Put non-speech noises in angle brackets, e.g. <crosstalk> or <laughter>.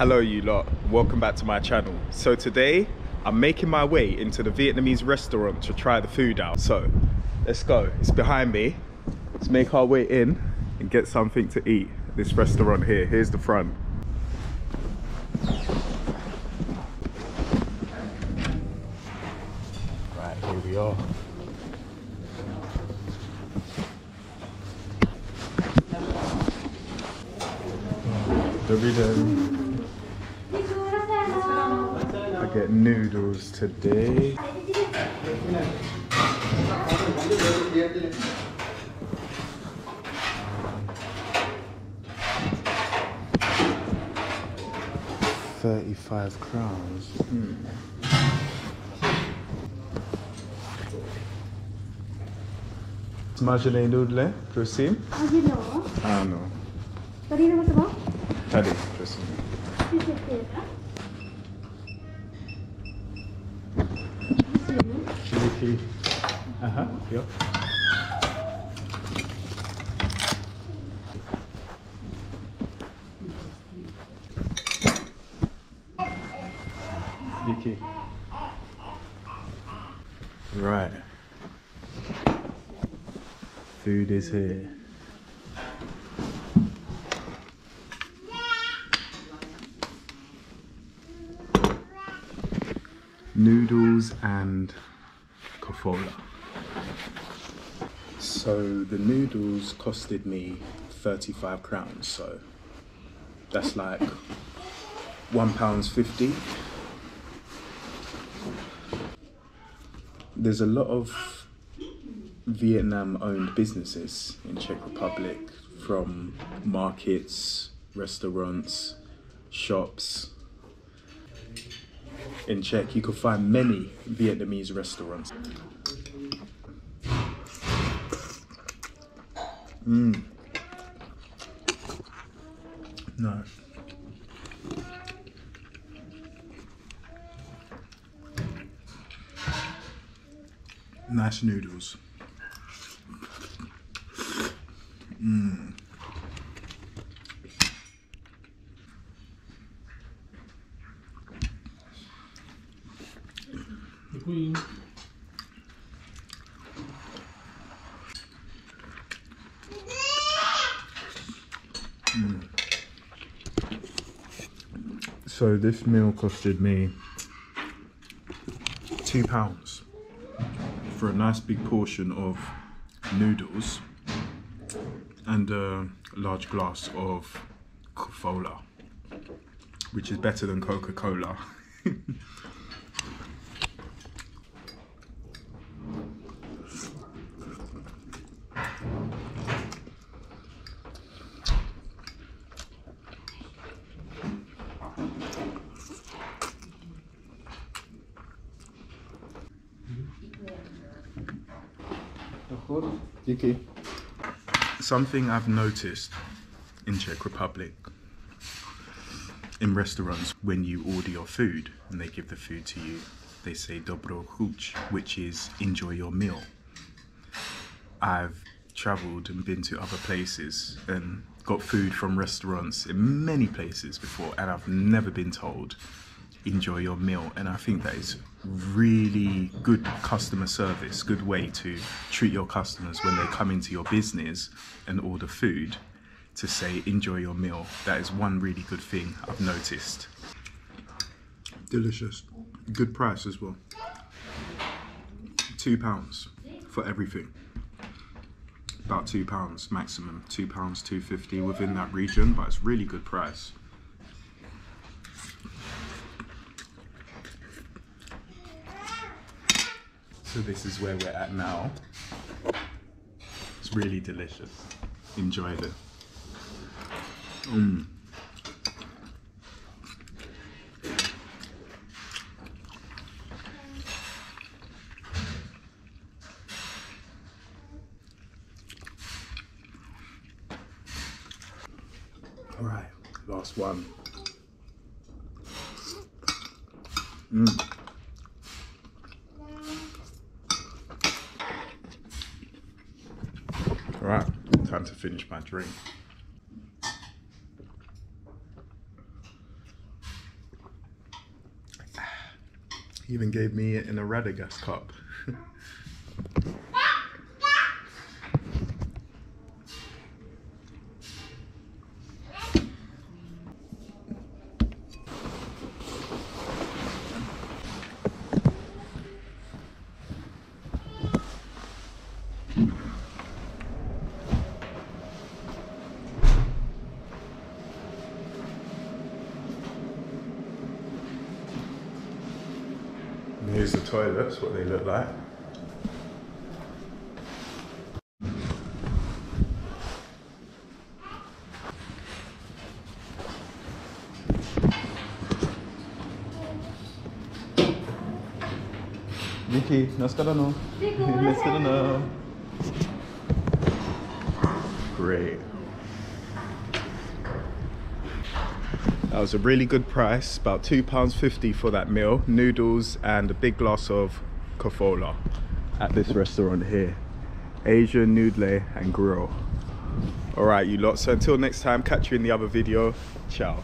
Hello you lot, welcome back to my channel. So today, I'm making my way into the Vietnamese restaurant to try the food out. So, let's go. It's behind me. Let's make our way in and get something to eat. This restaurant here, here's the front. Right, here we are. The rhythm. Get noodles today. Thirty-five crowns. Hmm. Smažené nudle, prosím. Ano. Tady nebo to? Tady, prosím. Díky. Aha, jo. Díky. Right. Food is here. noodles and So the noodles costed me 35 crowns, so that's like one pounds 50. There's a lot of Vietnam owned businesses in Czech Republic from markets, restaurants, shops, in Czech, you can find many Vietnamese restaurants. Mmm. No. Nice noodles. Mmm. Děkuji. Mm. So this meal costed me two pounds for a nice big portion of noodles and a large glass of Kofola, which is better than Coca-Cola. <laughs> Something I've noticed in Czech Republic in restaurants when you order your food and they give the food to you, they say dobro chuť, which is enjoy your meal. I've traveled and been to other places and got food from restaurants in many places before and I've never been told enjoy your meal. And I think that is really good customer service good way to treat your customers when they come into your business and order food to say enjoy your meal. That is one really good thing I've noticed. Delicious. Good price as well. Two pounds for everything. About two pounds maximum. Two pounds 250 within that region but it's really good price So this is where we're at now. It's really delicious. Enjoy it. Mm. All right, last one. Mm. Right, time to finish my drink. <sighs> He even gave me an Aradagas cup. <laughs> here's the toilets, what they look like. Vicky, nastarano. Nastarano. Great. That was a really good price, about £2.50 for that meal, noodles and a big glass of kofola at this restaurant here. Asian Noodle and Grill. Alright you lot, so until next time, catch you in the other video. Ciao.